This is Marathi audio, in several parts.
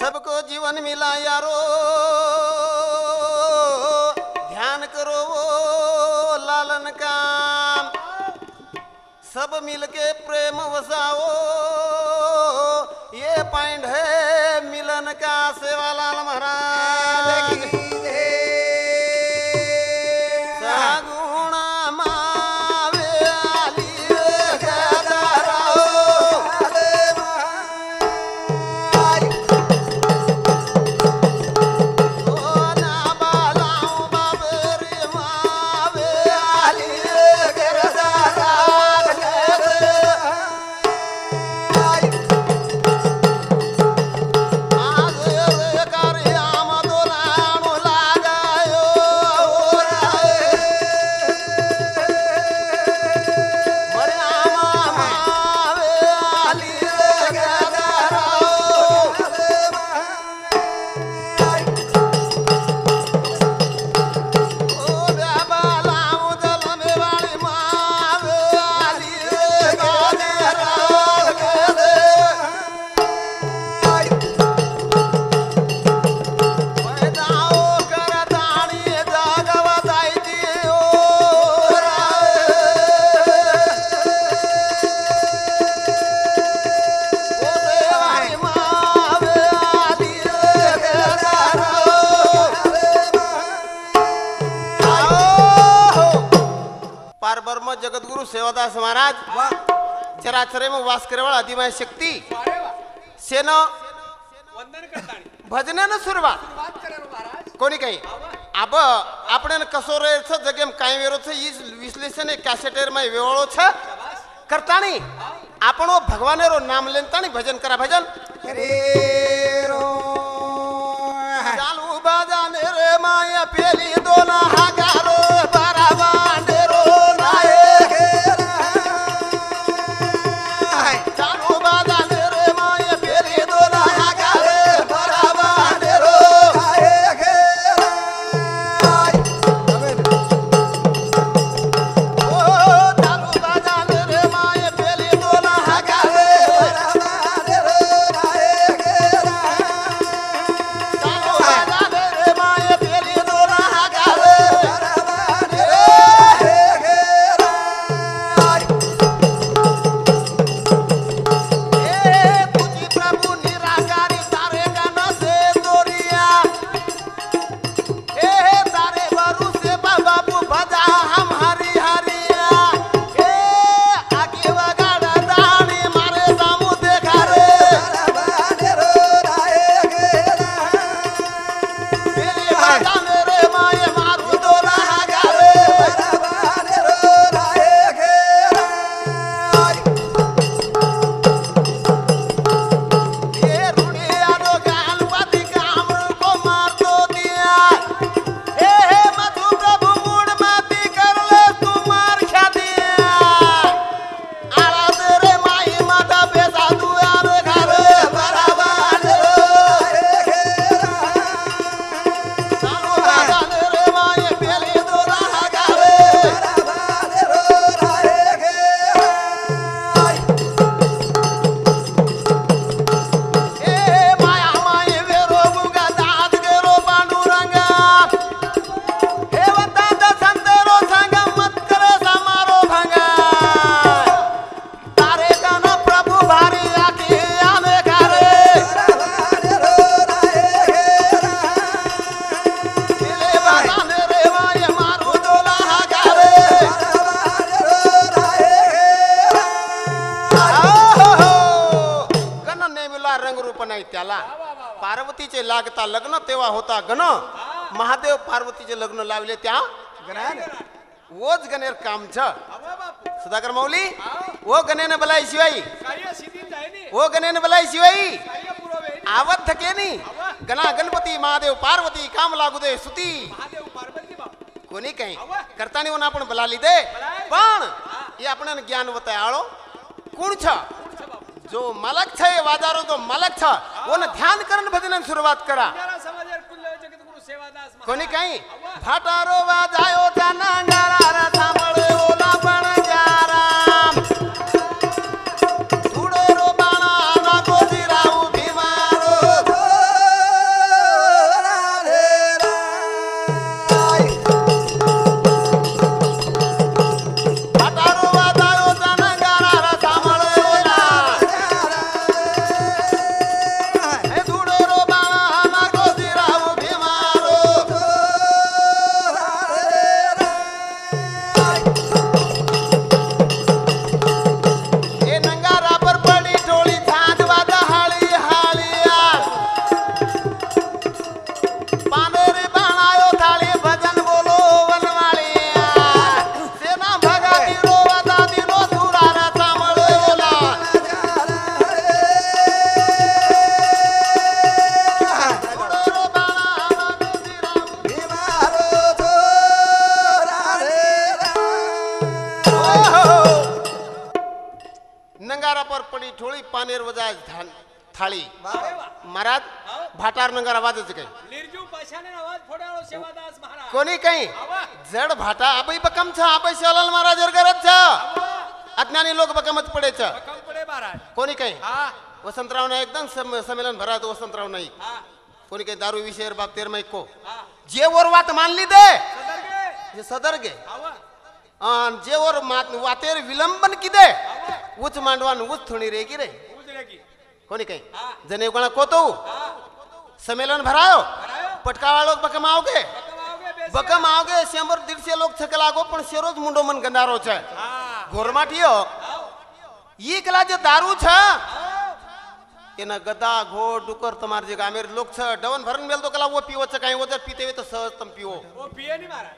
सबको जीवन मिला यारो ध्यान करो वो लालन का। सब मिलके प्रेम वसाओ। पॉइंट है मिलन का सेवालाल महाराज? चराचरे में वास करेवळ अधिमय शक्ती सेन वंदन करताणी भजनेनं सुरुवात વાત કરે મહારાજ कोणी काही આબ આપણે કસોરે છે જગેમ કાંઈ વેરો છે ઈ વિશ્લેષણ એ કેસેટેર માં વેવાળો છે કરતાણી આપણો ભગવાનેરો નામ લેનતાણી ભજન કરા ભજન ચાલુ બાજાને રે માયા પેલી દોના હાગારો काम छ। सुधाकर मौली ओ गने ने बलाई शिवाई। ओ गने ने बलाई शिवाई। आवत थके नी। गना गणपति, महादेव, पार्वती, काम लागुदे सुती। कोनी कहीं। करता नहीं होना अपन बला ली दे। पण, ये अपने ज्ञान बतायालो कुण छ जो मालक छ ये वादारो तो मलक छ वो न ध्यान करन भजन शुरुआत करा। कोनी कहीं? भटारो वाजायो जाना गारा नाही. जड भाटा आबई बकम छ आबई सलाल महाराज गरज छ. अज्ञानी लोक बकमत पडे छ. कोणी काही? वसंतराव नाही एकदम संमेलन भरात वसंतराव नाही. कोणी काही दारू विषय बाप तेर माईक को? जे वर वात मानली दे. सदर गे जे वर वातेर विलंबन किदे उच मांडवा उच थोडी रे की रे. कोणी काही? जने कोणा कोतो संमेलन भरायो? पटकावा लोक बकमाओगे કીધે આવા ઉચ્ચ માંડવાનું ઉચ્ચ થોડી રે કી રે ઉજરેગી કોની કઈ હા. જને ગણા કોતો હા સંમેલન ભરાયો ભરાયો પટકા વાળો બકમ આવગે ભકમ આવગે બેસી બકમ આવગે શેમ્બર દીડશે લોક છકે લાગો પણ શેરો જ મુંડો મન ગંડારો છે હા ઘોરમાટીયો આવ ઈ કલા જે દારૂ છે આવ એના ગદા ઘોડ ડુકર તમાર જે ગામેર લોક છે ડવન ભરન મેલ તો કલા વો પીવો છે કાઈ ઓજર પીતે હોય તો સહજ તમ પીવો ઓ પીએ ની મહારાજ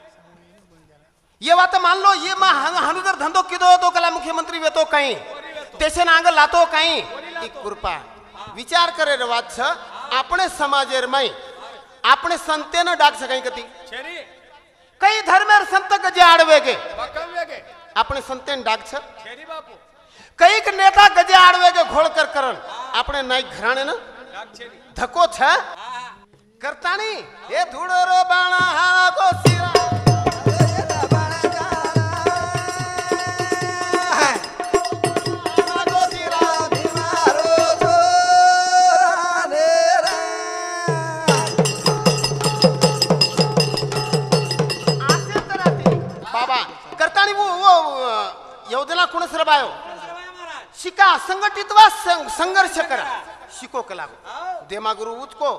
ये बात मान लो ये मां हनुदर धंधो किदो तो कला मुख्यमंत्री वेतो कहीं ઓરી વેતો देशे नांग लातो कहीं लातो. एक कृपा विचार करे रे વાત છે આપણે સમાજેર મય આપણે સંતે ન ડાક સકાઈ કતી છેરી કઈ ધર્મેર સંત ગજે આડવેગે આપણે સંતેન ડાક છે. કંઈક નેતા ગજે આડવેગે ઘોળ કર કરન આપણે નાઈ ઘરાણે ને? ધક્કો છે? કરતાણી એ ધૂળરો બાણા હારા ગોસીરા. कुणस रबायो शिका संघटित वा संघर्ष करा. शिको कला देमागुरु उचको.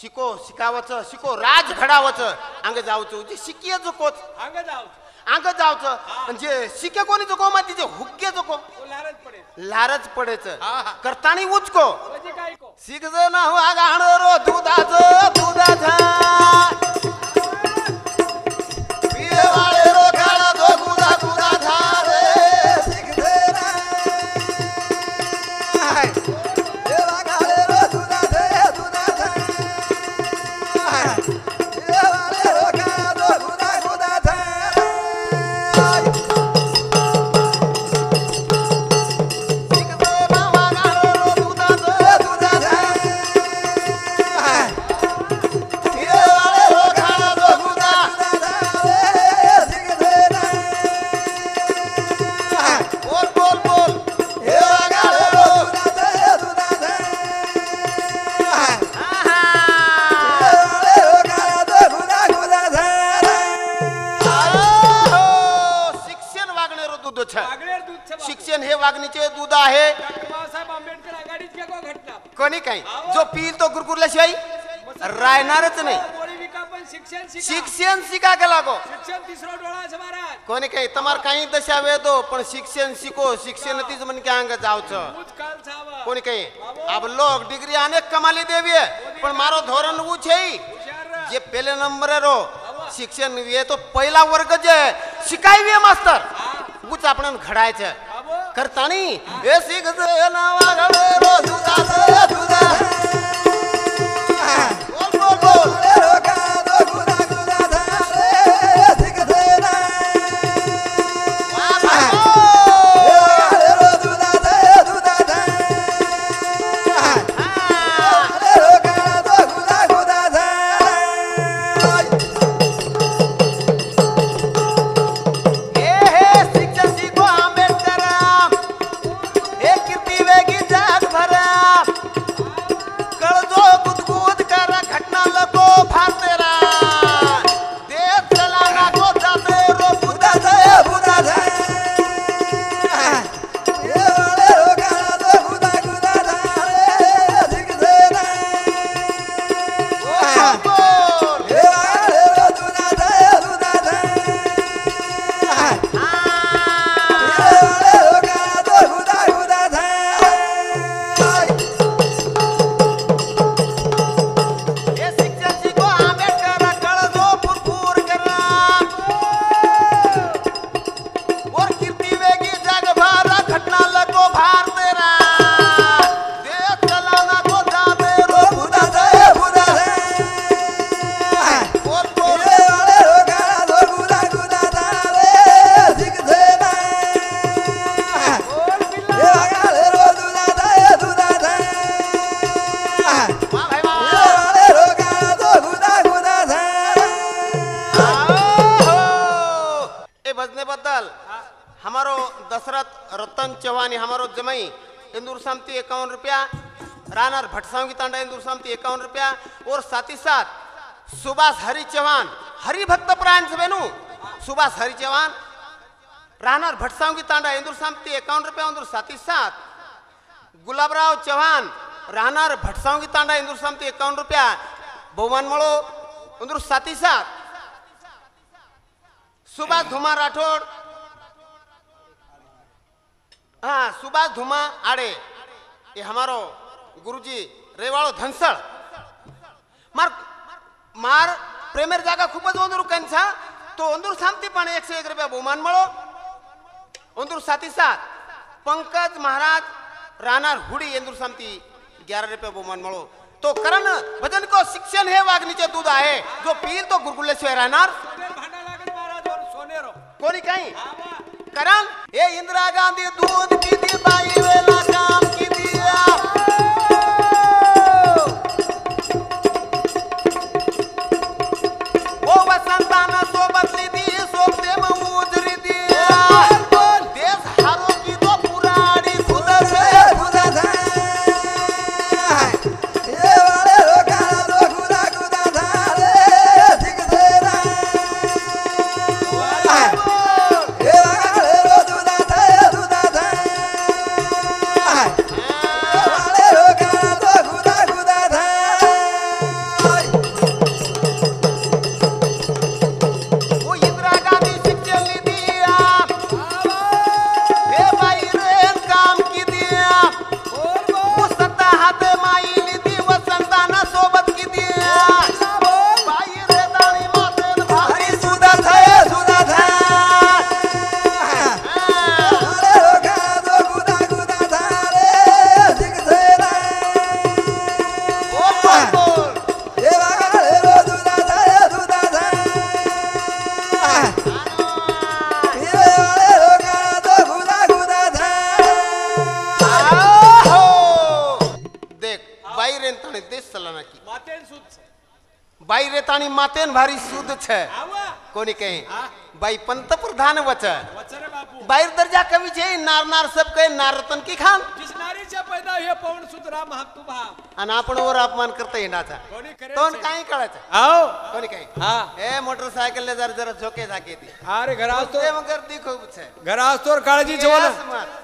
शिको शिकावच शिको राज घडावच. अंग जावच जे शिकिय जोकोच अंग जावच. अंग जावच. म्हणजे शिके कोणी जोको माती जे हुक्के जोको लारच पडेच. करतानी उचको. शिक जण हो रो दुधाच दुधाचा. करायचं नाही. शिक्षण शिक्षण शिका के लागो? शिक्षण तिसरो डोळा छे महाराज. कोणी काही तमार काही दशा वेदो पण शिक्षण शिको शिक्षण तीज मन के अंग जावच. कोणी काही अब लोग डिग्री अनेक कमाली देवी पण मारो धोरण उ छे जे पहले नंबर रो शिक्षण ये तो पहिला वर्ग जे शिकाई वे मास्टर उच आपण घडायचं. करतानी हे शिक नवा घडो रोज और सुभाष हरि चौहान हरिभक्त प्राण से बेनू सुभाष हरि चौहान राहणार भटसांगी तांडा इंदूर सामती एकावन्न रुपया इंदूर साथ सात. साथ गुलाबराव चव्हाण राहणार भटसांगी तांडा इंदूर सामती एकावन्न रुपया. बहुमान मळो इंदूर साती सात. साथ सुभाष धुमा राठोड. हाँ सुभाष धुमा आड़े. ये हमारो गुरुजी रेवाड़ो धनसळ. मार मार प्रेमेर जागा खूपच ओंदूर कंचा तो ओंदूर सामती पण एकशे एक रुपया बहुमान मळो. ओंदूर साथी साथ पंकज महाराज राहणार हुडी इंदूर सामती ग्यारह रुपया बहुमान मळो. तो करण भजन को शिक्षण हे वागणीचे दूध आहे. जो पिईल तो गुरुकुलेशिवाय राहणार. सोनेर सोनेरो कोणी काही? करण हे इंदिरा गांधी दूध किती बाई वेला काम किती वचन भारी शुद्ध छ कोणी कहे बाई पंतप्रधान वचन बाईर दर्जा कवी छे नार नार सब कहे नार रतन की खान जिस नारी पैदा हे पवन सुतरा महत्त्व भाव आणि आपण वर अपमान करता येण्याचा तोंड काही कळायचं आओ कोणी काही हे मोटरसायकल ने जर जरा झोके झाके ती अरे घरा असतो मग गर्दी खूप छे घरा असतो काळजी जेवण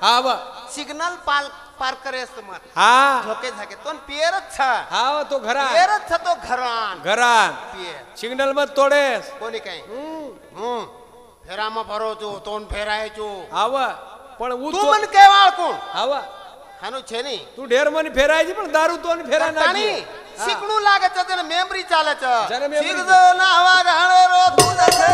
हा सिग्नल पाल પાર કરે સમાર હા. ઠોકે જાકે તો પિયર જ છે. હા તો ઘરા પિયર જ છે તો ઘરાન ઘરાન પિયર. સિગ્નલ મત તોડે કોની કઈ? હું હું ફેરામાં ભરો છું તોન ફેરાય છું. આવ. પણ હું તું મને કેવા કોણ? આવ. હાનું છે નહીં. તું ઢેર મને ફેરાય છે પણ દારૂ તોન ફેરા નાખી શીકણું લાગે છે તને મેમરી ચાલે છે. શીખ ના હવા ગહણે રો તું દસે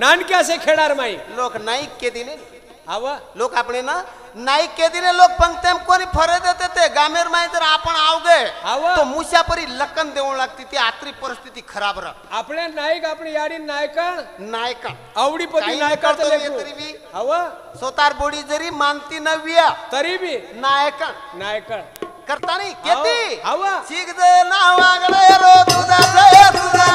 नानके असे खेळणार माई लोक नाईक के दिने हव लोक आपले ना नाईक के दिने लोक पंक्ते में कोणी फरे देते ते गामेर माई जर आपण आवगे हव तो मुशा परी लक्कन देऊ लागती ती आत्री परिस्थिती खराब र आपले नाईक आपली याडी नायक नायका आवडी पती नायका तरी बी हव सोतार बोडी जरी मानती नविया तरी बी नायका नायक करता नाही केती हव शिक ना नावागळे रो तुझा तुझा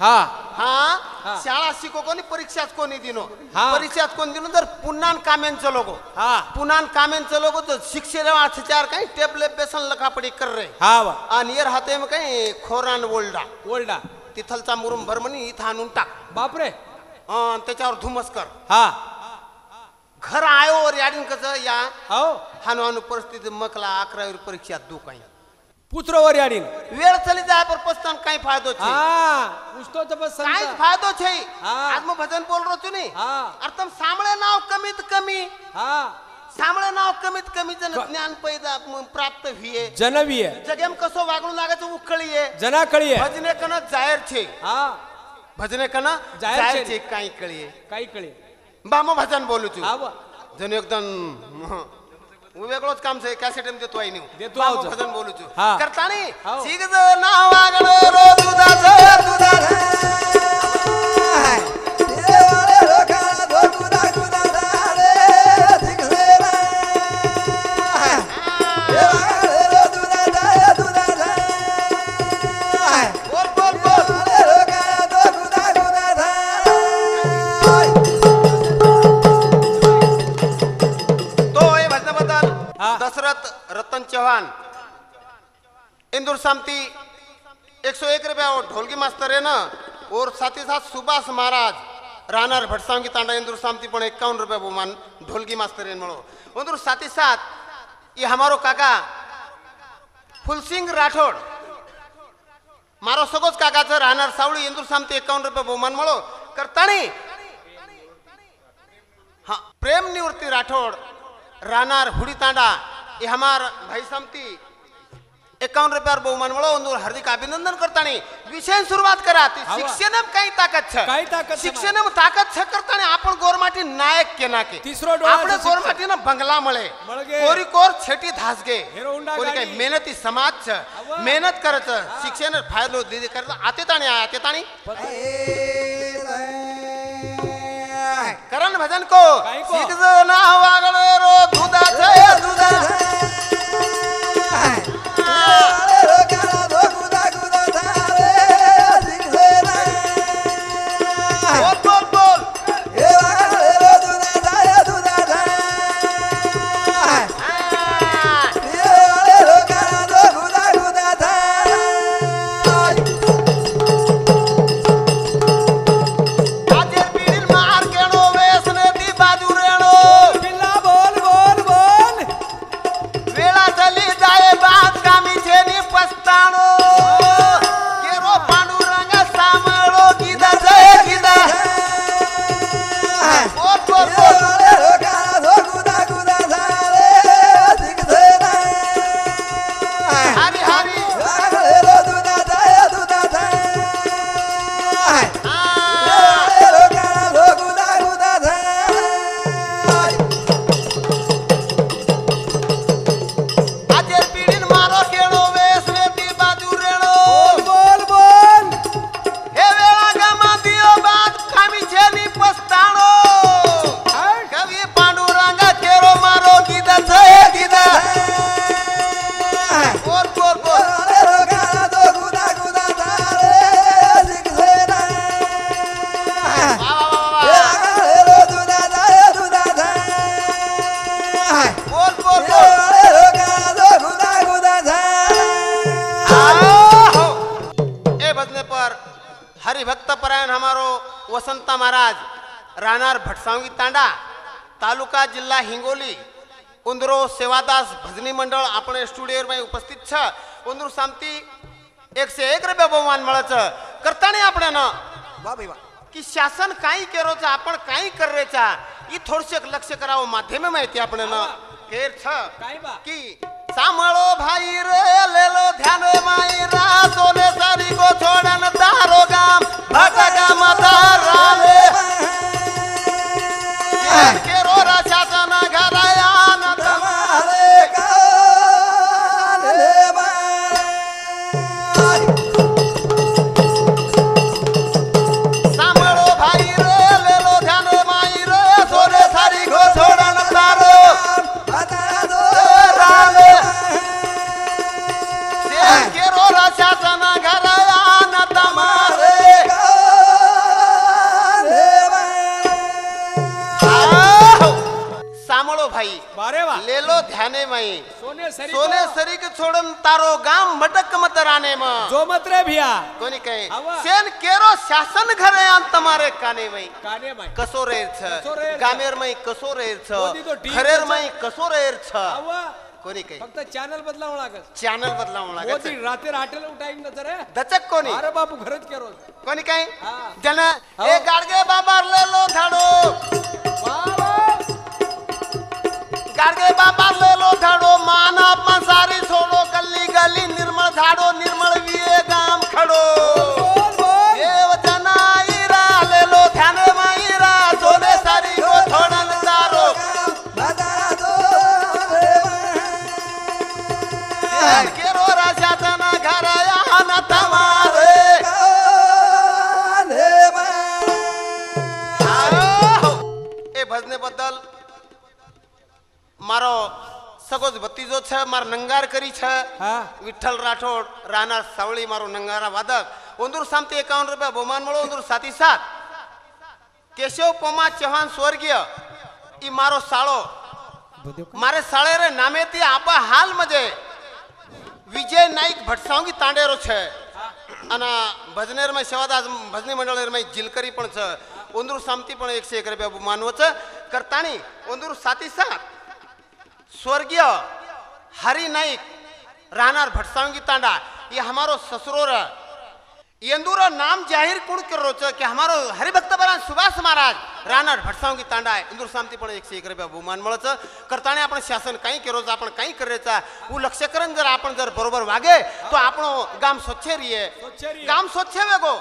हा. हा. शाळा शिको कोणी परीक्षाच कोणी दिनो? हा. परीक्षाच कोणी दिनो? तर पुन्हा कामेंचं लोगो. હા पुन्हा कामेंचं लोगो तर शिक्षण चार काही टेबले बेसन लखापडी कर रे. હા वा. आणि यर हाते मग काही खोरान ओल्डा ओल्डा तिथलचा मुरुम भर म्हणे इथं आणून टाक. बापरे. अं, त्याच्यावर धुमस कर. हा. घर आयो याडीन कसं या हो. हानु हानु परिस्थिती मकला अकरावी परीक्षा दू काही પુત્રો વરિયાળી વેળ ચલી જાય પર પસ્તાન કઈ ફાયદો છે હા પુસ્તો તો બસ કઈ ફાયદો છે આજ હું ભજન બોલ રહ્યો છું ને હા અર તમ સાંભળે નાવ કમિત કમી હા સાંભળે નાવ કમિત કમી જન જ્ઞાન પૈદા પ્રાપ્ત વિયે જનવીએ જગેમ કસો વાગણું લાગે છે ઉખળીએ જના કળીએ ભજને કન જાહેર છે હા ભજને કન જાહેર છે કઈ કળીએ કઈ કળીએ બામો ભજન બોલું છું હા જન એકદમ वेगळंच काम છે कॅसेट देतो आहे न्यू देतो. भजन बोलू છું हा. हाव. नाव दुधाचं दुधाचं रतन चौहान इंदूर सामती एक सौ एक रुपया और ढोलकी मास्तर है ना और साथ ही साथ सुभाष महाराज राहणार भटसांगी तांडा इंदूर सामती पण एक्कावन रुपया बहुमान ढोलकी मास्तर है म्हणो इंदूर साथ ही साथ ये हमारो काका फुलसिंग राठौड़ मारो सगळंच काकाचं राहणार सावळी इंदूर सामती एक्कावन रुपया बहुमान करता करतानी हाँ प्रेम निवृत्ति राठौड़ रानार हुडी तांडा ಈ ಹಮಾರ ಭೈ ಸಮಿತಿ एकावन्न रुपयावर बहुमान मिळवून हार्दिक अभिनंदन करताना विषय सुरुवात करा शिक्षण काही ताकद छ? काही ताकद शिक्षण ताकद छ करताना आपण गोरमाटी नायक केना के। तिसरो आपण गोरमाटी ना बंगला मळे कोरी कोर छेटी धासगे मेहनती समाज छ। मेहनत करत शिक्षण फायदो दीदी करत आते ताणी आते ताणी करण भजन को शिक्षण वागळे रो दुधा छ दुधा हरिभक्त परायण हमारो वसंता महाराज राहणार भटसावंगी तांडा तालुका जिल्हा हिंगोली उंदरो सेवादास भजनी मंडल मंडळ स्टूडियो स्टुडिओ उपस्थित छ। उंदरो शांति एक से एक रुपया बहुमान मिले करता नाही आपण न वा भाई वा। की शासन काय केरो छ आपण काय कर छ ई थोडसे लक्ष कराव माध्यम माहिती आपण ना केर छ। काय बा। की सांभाळो भाई रे ले लो ध्यान माई रासो ने सारी को छोडन तारो गाम भगगा माता राले केरो रा शासन घरा ध्याने माई। सोने सरी सोने सरीक छोडून तारो गाम भटक मत राणे म। जो मत रे भिया। कोणी काय आवा. सेन केरो शासन घरे आन तमारे काने माई। काने माय कसो रेर छ. गामेर माई कसो रेर छ? खरेर. माई कसो रेर छ? कोणी काय फक्त चॅनल बदलावं लागल। चॅनल बदलावं मोदी रात्री हॉटेल उठाईन ना तर दचक कोणी अरे बापू खरंच केरो कोणी काय हा. जन हो. ए गाडगे बाबा लेलो धाडो गाडगे बाबा लेलो झाडो मान आपण सारी सोडो गल्ली गल्ली निर्मळ झाडो निर्मळ ભતીજો છે માર નંગાર કરી છે. વિઠ્ઠલ રાઠોડ રાના સાવળી મારો નંગારા વાદક. ઉંદુર સામતી એકાવન રૂપિયા બહુમાન મળો ઉંદુર સાથી સાત. કેશવ પમા ચૌહાણ સ્વર્ગીય ઈ મારો સાળો. મારે સાળે રે નામેથી આપા હાલ મજે. વિજય નાઈક ભટસાંગી તાંડેરો છે. અને ભજનેરમાં સેવાદાસ ભજની મંડળમાં જીલકરી પણ છે. ઉંદુર સામતી પણ એકસો એક રૂપિયા માનવો છે કરતાણી ઉંદુર સાતી સાત. સ્વર્ગીય हरि नाईक राहनार भटसावंगी तांडा ये हमारो ससुरोल यंदूर नाम जाहिर कुण कर रोच कि हमारो हरिभक्त बरान सुभाष महाराज रानर की तांडा है इंदूर सामती पण से एक रुपया बहुमान करता ने आपण शासन काही केरोचं आपण काही करायचा उ लक्ष्य करण जर आप जर बरोबर वागे तो आप गाम स्वच्छ रिये। गाम स्वच्छ वेगो।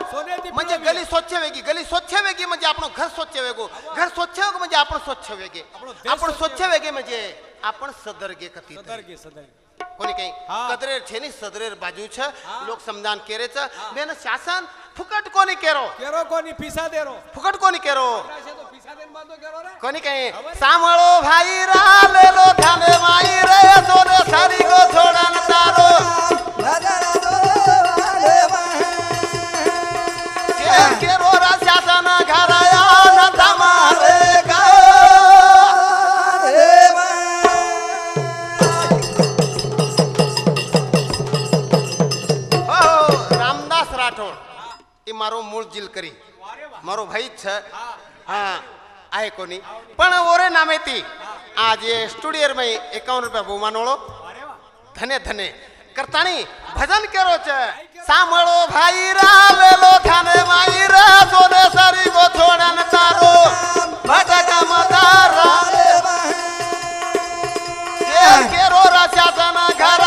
म्हणजे गली स्वच्छ वेगी गली स्वच्छ वेगी मजे म्हणजे अपनो घर स्वच्छ वेगो। घर स्वच्छ वेगो मजे आपण स्वच्छ वेगे। आप स्वच्छ वेगे मजे आपण सदर्गे कथी सदर्गे। કોની કઈ કદરેર છે ની સદરેર બાજુ છે લોક સમદાન કેરે છે બેન શાસન ફુકટ કોની કેરો કેરો કોની પીસા દેરો ફુકટ કોની કેરો કોની કઈ સાંભળો ભાઈ રા લેલો ખાને માઈ રે સોને સારી ગો છોડાન તારો મૂળ જીલકરી મારો ભાઈ જ છે હા આ કોની પણ ઓરે નામેથી આજે સ્ટુડિયરમાં એકાવન રૂપિયા ભૂમાનોળો ધને ધને કરતાણી ભજન કરો છે સાંભળો ભાઈ રા લેલો થાને માઈ રા સોને સારી ગો છોડન તારો ભટકા મતારા કે કેરો રાચા તના ઘર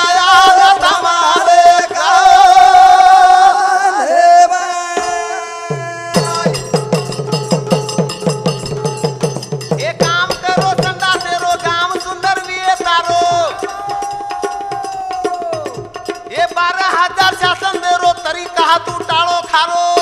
favor.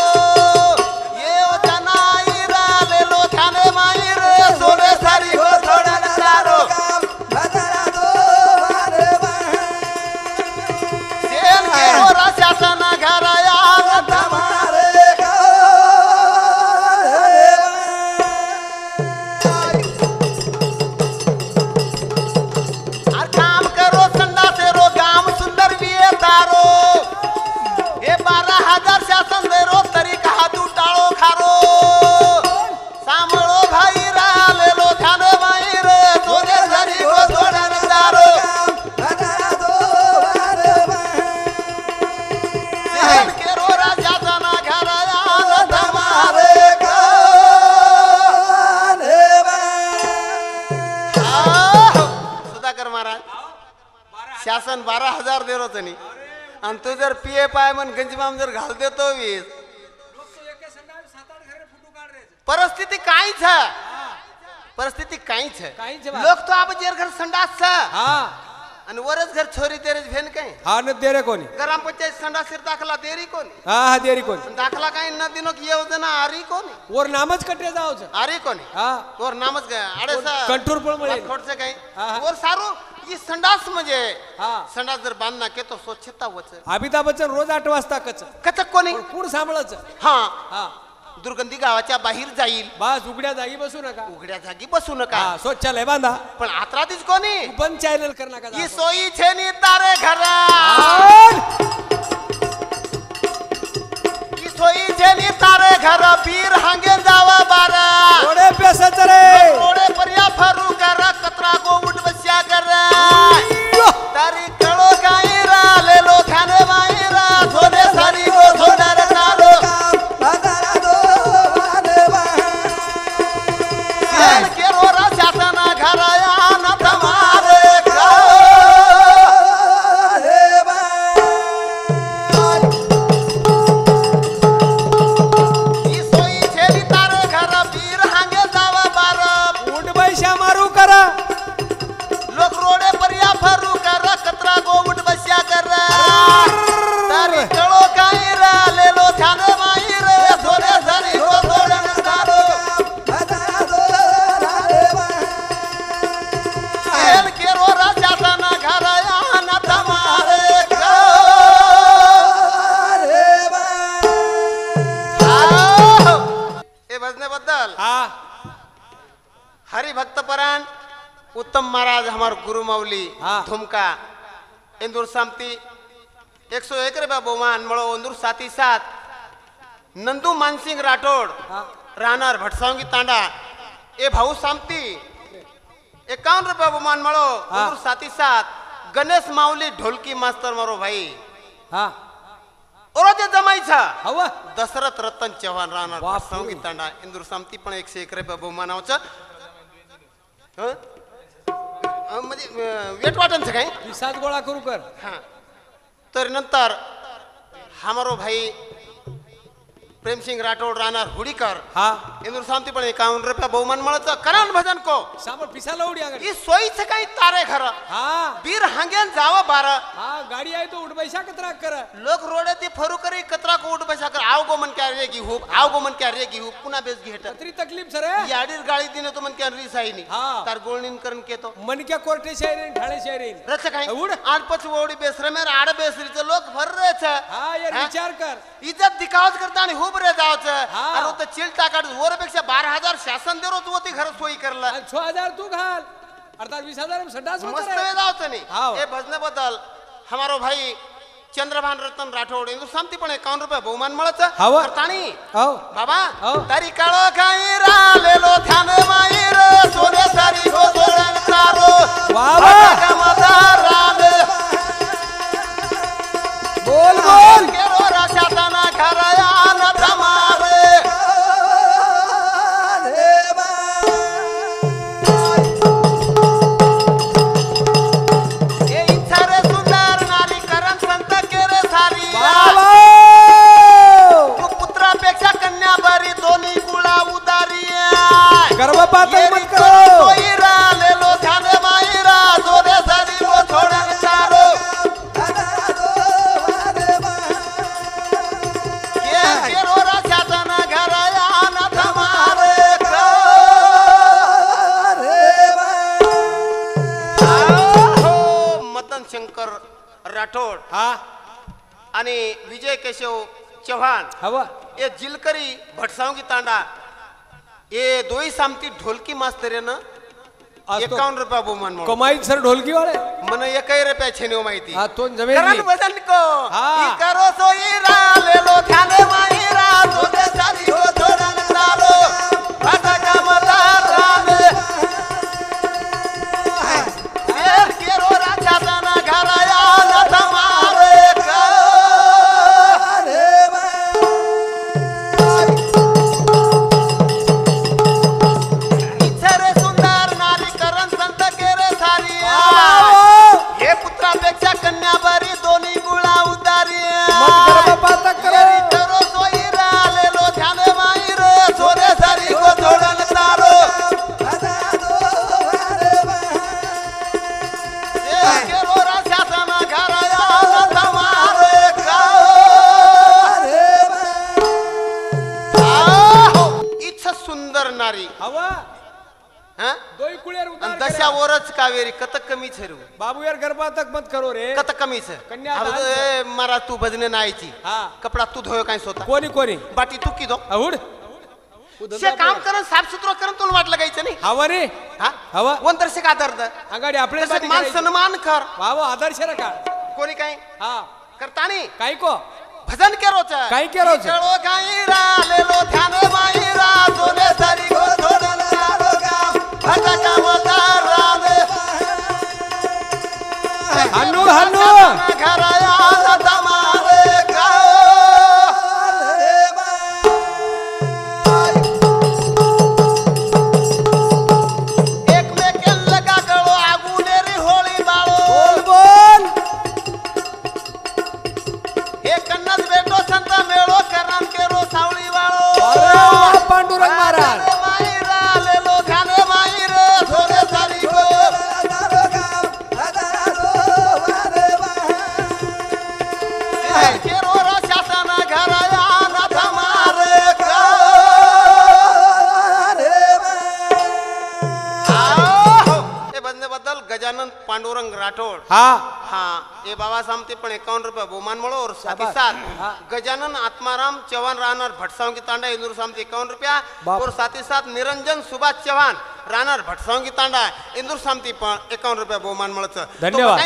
ए पाय म्हण गंजमाम जर घाल देतो वीस परिस्थिती काहीच है परिस्थिती बा. लोक तो आप जेर घर संडास छ हा. आणि वरच घर छोरी तेरेच भेन काय हा न दे रे कोणी? ग्रामपंचायत संडास सिर दाखला देरी कोणी? हा हा दे रे कोणी दाखला काही न दिनो की योजना आरी कोणी? वर नामच कटे जावच. आरी कोणी? हा. वर नामच काय? अडे सर कंटूर पण काही? हा, हा. वर सारू ही संडास म्हणजे हा. संडास जर बांधना के तो स्वच्छता वच अमिताभ बच्चन रोज आठ वाजता कच कचक कोणी? पूर्ण सांभाळच हा. हा. दुर्गंधी गावाच्या बाहेर जाईल. बस उघड्या जागी बसू नका. उघड्या जागी बसू नका. हा शौचालय बांधा. पण आत्रातीच कोणी? बंद चॅनल कर नका ही. सोयी छेनी तारे घरा. आण! सोयी छेनी तारे घरा पीर हांगे जावा बारा. थोडे पेसाच रे. रोडे पर्या फरू करा कचरा गो उठ बस्या करा. तारी कळो गाईरा धुमका इंदूर सामती. एक सौ एक रुपया बहुमान मळो इंदूर साती सात. नंदू मानसिंग राठोड. राहणार भटसावंगी तांडा. ए भाऊ सामती. एकावन्न रुपया बहुमान मळो. इंदूर साती सात. गणेश माऊली ढोलकी मास्तर मारो भाई. हा. ओरो ते जमाईचा. हवा. दशरथ रतन चव्हाण राहणार. भटसावंगी तांडा. इंदूर सामती पण एकशे एक रुपया बहुमानावचं. हं? म्हणजे वेट वाटनचं काय? विसात गोळा करू कर. हा. तर नंतर हमारो भाई प्रेमसिंग राठोड राहणार हुडीकर हा. इंद्र शांती पण एकावन्न रुपया बहुमान मळत करान भजन को. सामोर पिसाला उडी अंगड ही सोयीचं काही तारे घर? हा. बीर हांग्यान जाव बारा. हा गाडी आहे तो उठ बैसा कतरा कर. लोक रोड ते फरू करी कचरा को उठ बैसा कर. आव गो मन क्या रे की हुप आव गो मन क्या रे की हुप पुन्हा बेस घी हेट तरी तकलीफ सर याडीर गाळी दिने तो मन क्या री साईनी हा. तार गोळणीन करण केतो मनक्या कोर्टे शायरीन ठाणे शायरीन रच काय उड. आड पछ वोडी बेसरे मेर आड बेसरीचं लोक भर रेच हा यार? विचार कर इज्जत दिखावच करता आणि हुब रे जावच हा. अरे तो चिलटा काढ वरपेक्षा बारा हजार शासन दे रोज ती घर सोयी करला आणि छो हजार तू घाल अर्थात वीस हजार संडास मस्त होतं रे. वे जावचं नाही. हे भजने बद्दल हमारो भाई चंद्रभान रतन राठोड इंदू शांती पण एकावन्न रुपये बहुमान मिळत. ताणी हो. बाबा हाव. तारी काळो काही रालेलो ध्यान माईर सोने सारी हो बोल बोल. केरो राशाताना घरया. राठोड. हा? आणि विजय केशव चव्हाण. हवा. ये जिलकरी भटसावंगी तांडा. ये दोई सामती ढोलकी मास्तरेनं एकावन्न रुपया बहुमान कमाई सर ढोलकी वाले मन एकही रुपया छेने माहिती. हा तो जमेल करण की. वजन को हा. कन्या ए, मारा तू भजने नायची हा. कपडा तू धोयो काय स्वतः. कोणी कोणी? बाटी तू की दो अहुड शे काम करण साफ सुथरं करण तुला वाट लगायचं नाही? हवा रे. हा? हवा. कोण तर का दर्द अंगाडी आपले तसं मान सन्मान कर. वाव आदर्श रे का? कोणी काय? हा. करतानी? काय को? भजन केरोच. काय केरोच? चलो गाईरा लेलो ध्यान माईरा सोने सारी हन्नू हा. हा हे बाबा सामते पण एकावन्न रुपये बहुमान मिळो और साथ ही. साथ. गजानन आत्माराम चव्हाण राहणार भटसावंगी तांडा इंदूर सामते एकावन्न रुपया. बाप. और साथ साथ निरंजन सुभाष चव्हाण राहणार भटसावंगी तांडा इंदूर सामती पण एकावन्न रुपया बहुमान मिळत. धन्यवाद.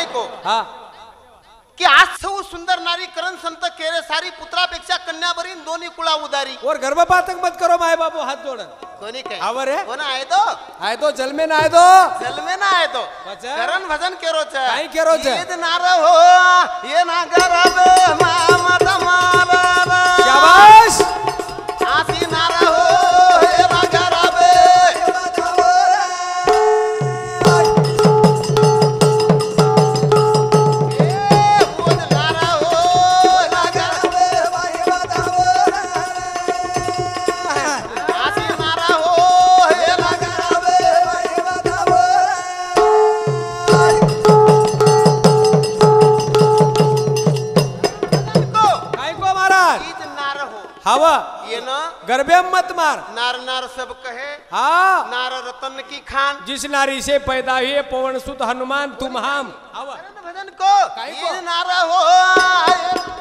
हा. की आज सौ सुंदर नारी करण संत केरे सारी पुत्रापेक्षा कन्या बरीन दोन्ही कुळा उदारी. और गर्भपा तक मत करो माय बाबू हात जोड़ कोणी काय? आवर है? कोण आहे तो? आय तो जल में ना आय तो. जलमे ना आहे तो. वचन? करण भजन केरोच काय केरोच? ईद नार हो ये ना गरब मामद मारा शाबाश! मत मार। नार नार सब कहे हाँ। नार रतन की खान। जिस नारी से पैदा हुए पवन सुत हनुमान तुम हम। भजन को को? नारा हो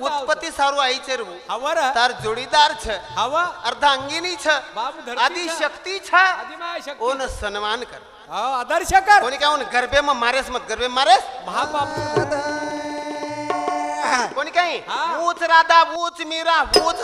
महान संत आवतो. उत्पत्ती सारू आईचे रू. हवर तार जोडीदार छ. हवा. अर्धांगिनी छ. बापू धरती आदि छ. शक्ती छ. आदिमाय शक्ती. ओन सन्मान कर. हा, आदर्श कर. कोणी काय ओन गरबे में मारेस मत गरबे में मारेस? महापाप कोणी काही हा. ऊच राधा ऊच मीरा ऊच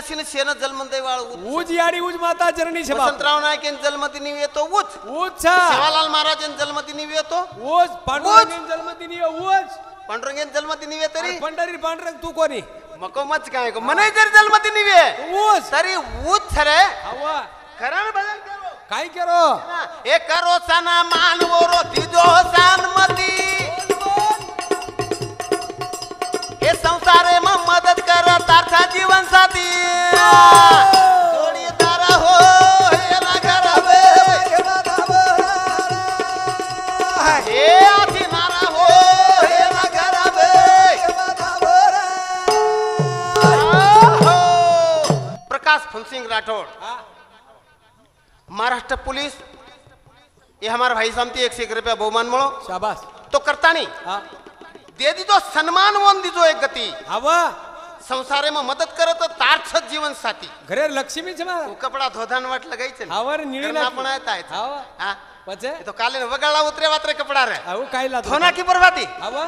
तपी संन्यासीन शेन जन्मदैवाळ उच ऊज याडी ऊज माता चरणी छे बाप वसंतराव नाईक यांनी जन्मदिनी येतो ऊज छा सेवालाल महाराज यांनी जन्मदिनी येतो ऊज पांडुरंग जन्मदिनी ऊज पांडुरंग यांनी जन्मदिनी वे तरी. पंढरी पांडुरंग तू कोणी? मको मच काय को मने जरी जन्मदिनी वे ऊज तरी अव्वा खरं. ना भजन करो. काय करो? ए करो सना मानवो रो तिजो सानमती फुलसिंह राठौड़ महाराष्ट्र पुलिस ये हमारा भाई सामती एक एक रुपया बहुमान मळो शाबास तो करता नहीं। हा। दे दीजो सन्मान वन दीजो एक गती। अव्वा संसारे में मदद करत तार्थ जीवन साथी. घरे लक्ष्मी छे मारा तू कपड़ा धोधान वाट लगाई हावर निळी करना नाखी. पण आता है हावा. हाँ? पचे. ये तो काले ने वगाड़ा उतरे वातरे कपड़ा रे. अहो काय लातो धोना की बर्बादी अव्वा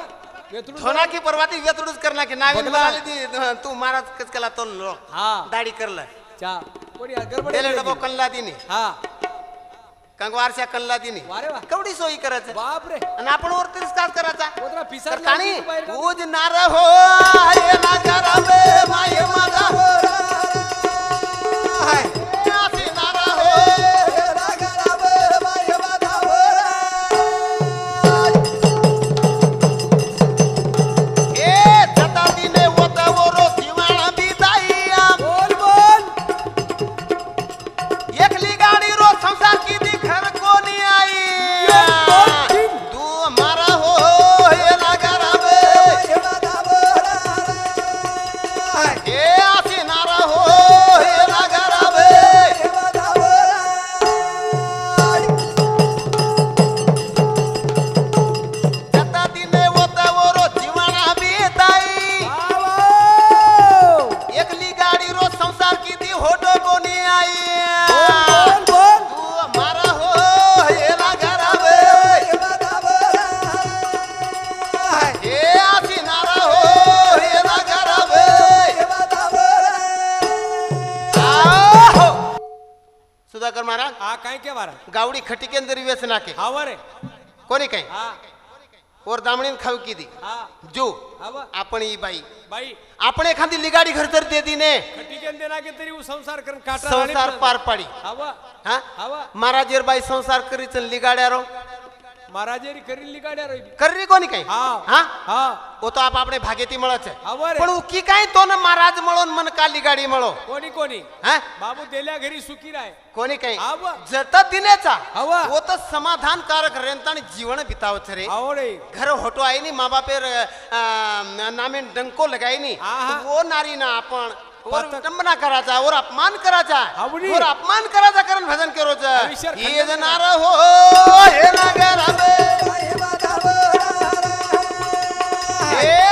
वेतुडू धोना की बर्बादी व्यतुडूच करना की नाविन बगला. बनाली दी तू महाराज कचकला तो लो हा. दाढी करलं. चा. कोणी कंगवारच्या कल्ला दिनी वारे वा. कवडी सोयी करायचं? बाप रे. आणि आपण वर तिरस्कार करायचा. ओतरा पिसार करतानी लागली तू बाहेर का? उज नार हो हे माय खटिकेंदरी व्यसना के हावर रे. कोणी काही हा. और दामणीन खाऊ किती? हा. जो. हावा. आपण ही बाई. बाई. आपण एखादी लिगाडी घर तर देती ने खटिकेन देना के तरी उ संसार करन काटा संसार पार पाडी. हावा. हा हावा महाराजेर बाई संसार करीच लिगाड्या रो महाराजेरी करील लिगाड्या रे कररी कोणी काही हा हा हा वो तो आप आपणे भागेती मळच हावर पण उकी काय तो ना महाराज मळून मन काली गाडी मळो कोणी कोणी हा बाबू देल्या घरी सुखी राय कोणी काही हावा जत दिनेचा हवा. वो तो समाधानकारक रेंतानी जीवन बितावत रे आवडे घर होटो आई नी माँ बापेर नामे डंको लगाई नी आहा. वो नारी ना आपण और पतक. विटंबना करायचा और अपमान करायचा आवडी. और अपमान करायचा कारण भजन करोच हे जनार हो हे नगराबे हे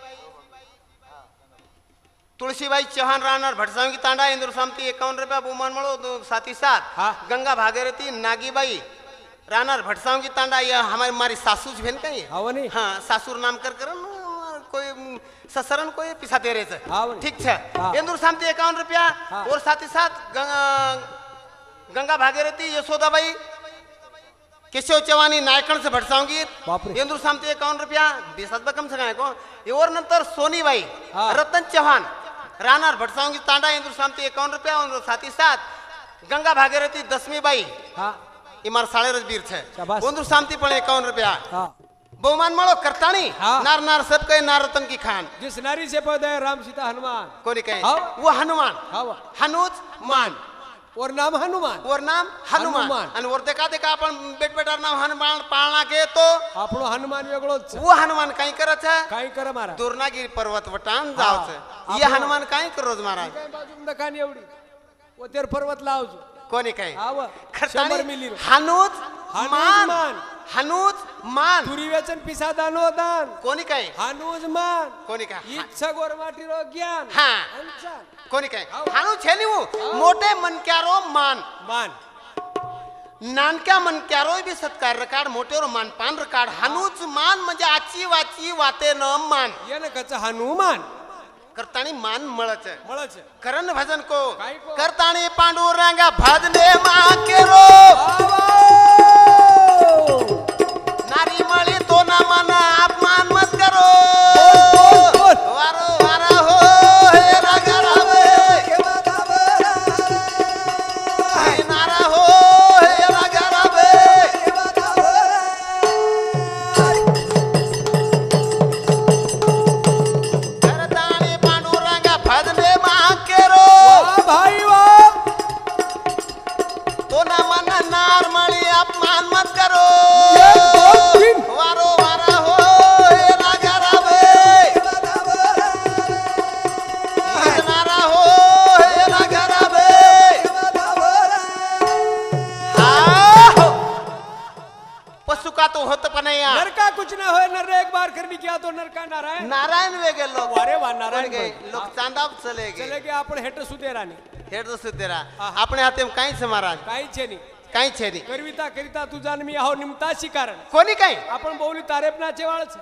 तुळशीबाई चौहान राहणार भटसांगी तांडा इंदूर सामती एकावन्न रुपया बहुमान मळो दो- साथी साथ हा. गंगा भागीरथी नागीबाई राहणार भटसांगी तांडा यह हमारी हमारी सासू बहन का ये हावा हाँ सासुर नाम कर कर कोई ससरन कोई पिसा दे रहे हाँ भाई। ठीक है हाँ। इंदूर सामती एकावन्न रुपया हाँ। और साथ ही साथ गंगा, भागीरथी यशोदाबाई केशव चव्हाणी नायकण से भटसावंगी बापरे. इंदूर सामती एकावन्न रुपया बीस हज़ार कम से काय को और नंतर सोनीबाई हाँ. रतन चव्हाण राहणार भटसावंगी तांडा इंदूर सामती एकावन्न रुपया और साथ ही साथ गंगा भागीरथी दसमी बाई हा इमार साडेरच बीर છે शाबास. इंदूर सामती पण एकावन्न रुपया हा बहुमान મળો કરતાણી હા. નાર નાર સબ કઈ નાર રતન की खान जिस नारी से पैदा है राम सीता हनुमान कोणी कहे हाँ. वो हनुमान हवा हनुज मान और नाम हनुमान वर नाम हनुमान हनुमान. आणि वर देखा देखा आपण बेट बेटार नाम हनुमान पाळणा के तो આપણો હનુમાન વેગળો જ છે वो हनुमान काही करत છે કાંઈ કરે મારા दुर्नागिरी पर्वत वटान जाव છે ये આપણો- हनुमान काही करोज महाराज કાંઈ બાજુ દખાની એવડી ઓતેર પર્વત લાવજો कोणी काही આવ खरताणी શંભર મિલી हनुज हनुज मान मान. हनुज मान. तुरी वेचन पिसा दानो दान कोणी काय? हनुज मान. कोणी काय? इच्छा गोरमाटीरो ज्ञान. हा. कोणी काय? हनु हे निवू मोठे मनक्यारो मान. मान. नानक्या मनक्यारो भी सत्कार रकार मोटे रो मान पान रकार हनुज मान म्हणजे आची वाची वाते न मान. ये न कच हनुमान करताणी मान मळच. मळच. करण भजन को. करताणी पांडुरंगा भजने मा केरो नारी मळी હેડ દોસ્તો તેરા આપણે હાથે કાંઈ છે મહારાજ કાંઈ છે નહીં કાંઈ છે નહીં કરવિતા કરિતા તુજાન મી આહો નિમતા શિકારણ કોની કાંઈ આપણ બહુલી તારેફ ના ચેવાળ છે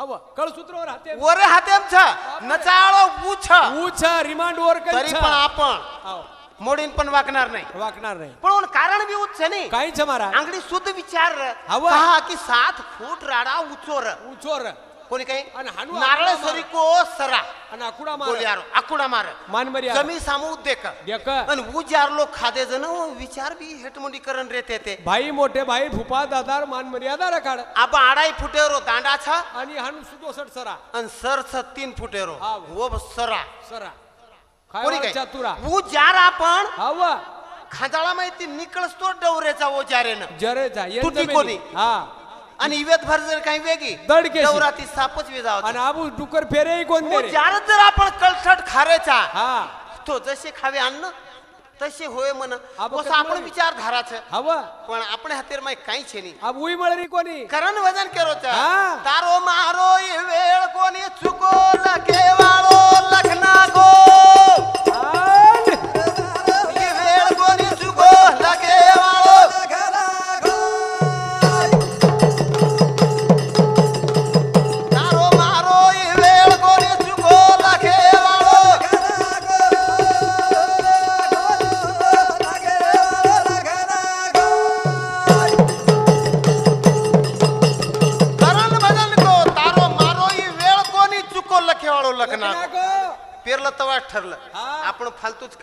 હવે કળસૂત્ર ઓર હાથે ઓર હાથે એમ છે નચાળો ઉછ ઉછ રિમાન્ડ ઓર કરી તરી પણ આપણ આવો મોડીન પણ વાકનાર નહીં વાકનાર નહીં પણ કારણ બી ઉચ્ચ છે ને કઈ છે મારા આંગળી શુદ્ધ વિચાર હવે હા કે સાત ફૂટ રાડા ઊંચો ર ઊંચો ર कोणी काही? नारळ सरी को सरा. आणि आकुडा मार. बोलियारो आकुडा मार. मानमरी आरो. जमी सामू देख. देख. अन उजारलो खादे जण विचार बी हेटमुंडीकरण रेते ते भाई मोठे भाई फुपा दादार मान मर्यादा रखाड. आपण आडाई फुटेरो दांडा छा. आणि हन सुदोसट सरा. अन सर छ तीन फुटेरो. हाव. वो. सरा. सरा. कोणी काय काय चातुरा. उजार आपण हव खांदाळा माहिती निकळस तो डवरेचा ओजारेनं जरे जा तुटी कोणी? हा. आणि इवेत भर जर काही वेगळी दडकेशी. डवराती सापच वेजावत. आणि आबू डुकर फेरे कोण रे? जार जर आपण कळसट खारेचा हा. तो जसे खावे अन्न तसे होय म्हण आपण? विचार धाराच हव. पण आपण हातेर माहिती काहीच नाही. अब उई मळरी कोणी? करण वजन केरोच. हा. तारो मारो वेळ कोणी चुको केवाळो लखना गो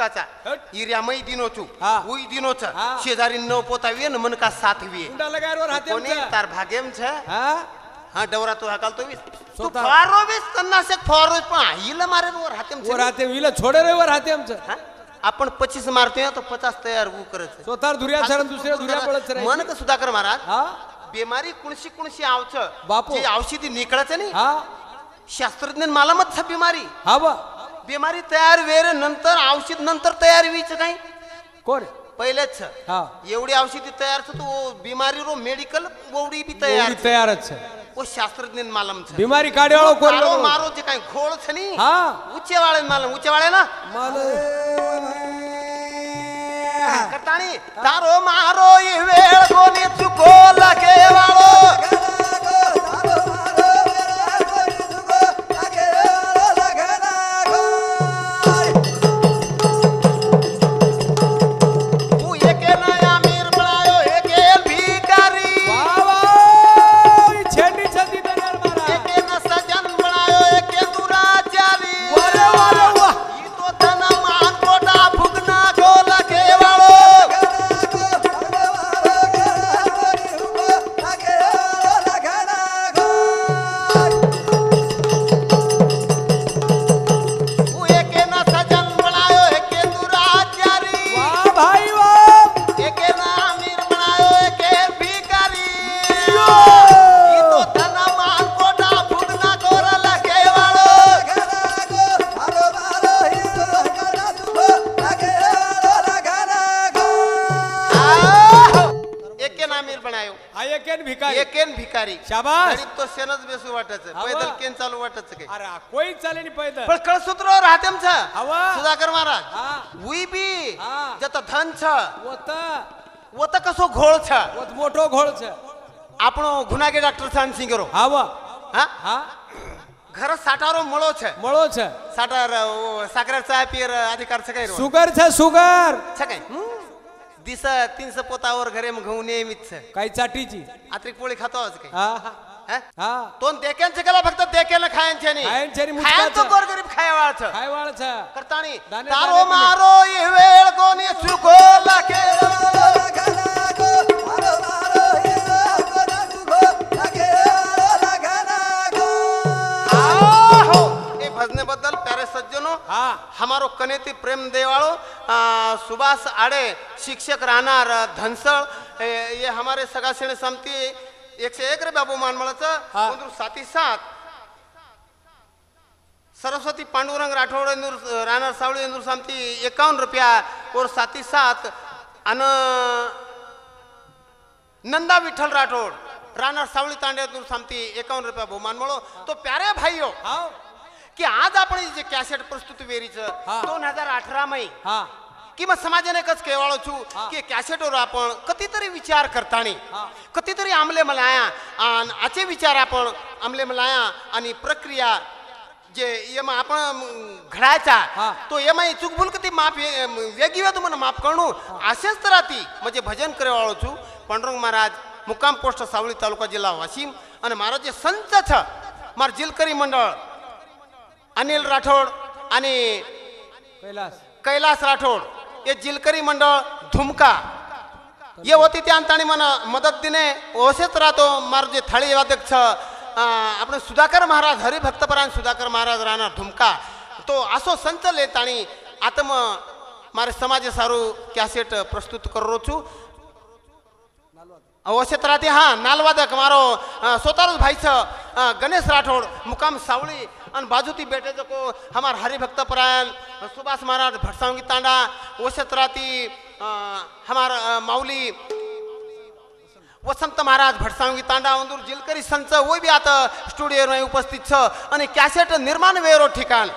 फालतूच काचा हट. इर्यामय दिनोचू. उई दिनोच. शेजारी न पोतावी न मन का साथ वी उंडा लगायवर हाते कोणी. तार भाग्यम छ? हा? हा डवरा तू हाकाल तो वीस. तू. फारो वीस तन्नाशक फारो पण हिला मारे वर हातेम वर हाते विला छोडे रे वर हाते आमचं? आपण पच्चीस मारतोय तो पचास तयार ऊ करत स्वतः धुर्या सरण दुसऱ्या धुर्या पळत सर मन का सुधाकर महाराज हा? बिमारी कुणशी कुणशी आवच? बापू. औषधी निकळच नाही. हा? शास्त्रज्ञ मला मत बिमारी. हा बा. बिमारी तयार वेर नंतर औषध नंतर तयार व्हायच काही कोण? पहिलेच. छ. हा. एवढी औषधी तयार छ तो बिमारी रो मेडिकल ओवडी बी तयार एवढी तयारच. ओ शास्त्रज्ञ मालम छ बिमारी कोण मारो जे काही घोळ छ नी? हा. उच्चे वाळे मालम उच्चे वाळे ना? माल कटाणी तारो मारो वेळ कोणी चुको लगे वाळो छ वत मोठो घोळ છે આપણો ગુનાગે ડોક્ટર સાન સિંગરો હા વા હા હા ઘર સાટારો મળો છે મળો છે સાટાર ઓ, સાકર ચા પિયર અધિકાર છે કઈ સુગર છે સુગર છે કઈ દિસ तीनशे पोतावर घरे मग घेऊन नेहमीच છે काही चाटीची आत्रिक पोळी खातो आज काही हा हा हा? हा तो देक्यांचे गेला फक्त देक्याला खायचे नाही खायचे नाही, खायचं मुचकाचं. गोरगरीब खायवाळ छ काय वाळ છે करताणी दाणे- तारो दाणे तुम्ही. मारो ये वेळ कोणी चुको लागे हमारो कनेती प्रेम देवाळो अ, सुभाष आडे शिक्षक राहणार धनसळ ये हमारे सगासेणे समती एकशे एक रे बाबू मानमळाचं. पंधरा साती सात सरस्वती पांडुरंग राठोड इंदूर राहणार सावळी इंदूर सामती एकावन्न रुपया और साती सात आणि नंदा विठ्ठल राठोड राहणार सावळी तांड्या इंदूर सामती एकावन्न रुपया बहुमान म्हणो तो प्यारे भाईयो हा। की आज आपण जे कॅसेट प्रस्तुत वेरीचं हा. दोन हजार अठरा मै हा किंवा समाजाने कच केवाळो छू हा. की कॅसेटवर आपण कितीतरी विचार करतानी. कितीतरी आमले मलाया आणि आचे विचार आपण आमले मलाया आणि प्रक्रिया जे एम आपण म, घडायचा. तो एम चुकभूल किती माफ म, वेगळी वेळ तुम्हाला माफ करणू असेच तर राहती म्हणजे भजन करेवाळो छू पांडुरंग महाराज मुक्काम पोस्ट सावळी तालुका जिल्हा वाशिम आणि महाराज जे संत छ मार जिलकरी मंडळ अनिल राठोड आणि कैलास. कैलास राठोड हे जिलकरी मंडळ धुमका. ये होती त्या अंताने मला मदत दिने ओसेच राहतो मार जे थाळी अध्यक्ष. आपण सुधाकर महाराज हरिभक्तपरायण सुधाकर महाराज राहणार धुमका. तो असो संत लेत आणि आत्म मारे समाज सारू कॅसेट प्रस्तुत करो छू अवश्यत राहते हा नालवादक मारो स्वतःच भाईचं गणेश राठोड मुकाम सावळी. आणि बाजूती बेटेचं को हमार हरिभक्त परायण सुभाष महाराज भटसावंगी तांडा वशत राहती हमार माऊली वसंत महाराज भटसावंगी तांडा अंदूर जिलकरी संच वो भी आता स्टुडियो में उपस्थित छ। आणि कॅसेट निर्माण वेरो ठिकाण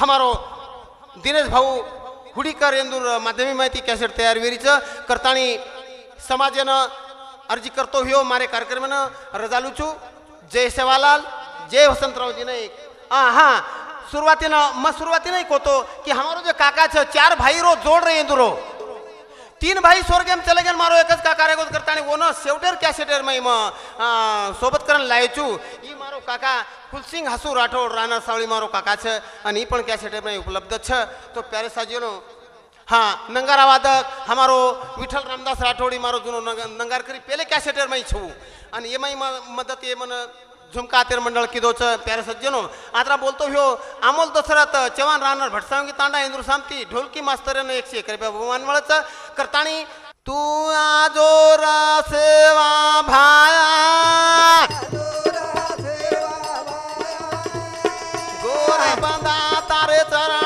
हमारो दिनेश भाऊ हुडीकर इंदूर माध्यमिक माहिती कॅसेट तयार वेरीचं करताणी समाजानं अर्जी करतो ह्यो मारे कार्यक्रमानं रजालूचू जय सेवालाल जय वसंतरावजी नाईक। हा हा सुरुवातीनं मग सुरुवातीनं एक होतो की हमारो जो काकाचं चार भाई रो जोड रे. इंदुरो तीन भाई स्वर्ग में चले गए मारो एकच काका कार्य करता आणि ओन शेवटेर कॅसेटेर मी मग सोबत करण लायचू ही मारो काका कुलसिंग हसू राठोड राणा सावळी मारो काका छ आणि ही पण कॅसेटेर मी उपलब्ध छ. तो प्यारे साजीनो हा नंगारा वादक हमारो विठ्ठल रामदास राठोडी मारो जुनो नंग- नंगार करी पेले कॅसेटर मै छू. आणि ये मदत ये मन झुमका तेर मंडळ किदोचं प्यारे सज्जनो आता बोलतो ह्यो अमोल दसरात चव्हाण राहणार भटसावंगी तांडा इंद्र सामती ढोलकी मास्तरनं एकशे एक रुपया बहुमान मळच करताणी तू आजोरा सेवा भाया. गोरा बंदा तारे चरा.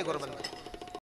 जय सेवालाल